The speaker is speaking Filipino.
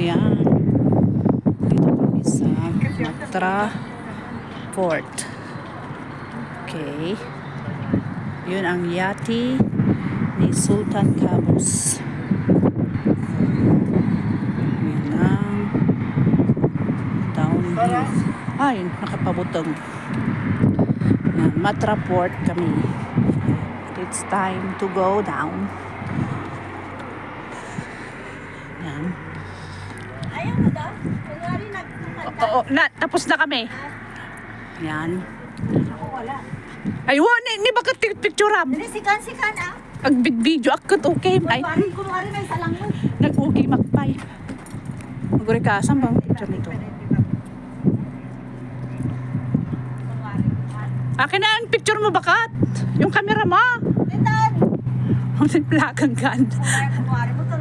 Ayan. Dito kami sa Matra Port. Okay. Yun ang yati ni Sultan Cabos. Yun ang downhill. Ay, nakapabutong. Yan, Matra Port kami. It's time to go down. Yan. Ayaw mo daw? Kunwari nagkakanta. Oo, na, tapos na kami. Yan. Ako wala. Ayun, ni, ni bakit picture am? Dili, sikan-sikan ah. Ag big video akot okay. Ay, Kunwari, kunwari may salang mo. nag-okay makpay. Maguri ka, saan bang picture nito? Akin na ang picture mo bakat. Yung camera mo. Ang plagang gan. Kunwari, kunwari.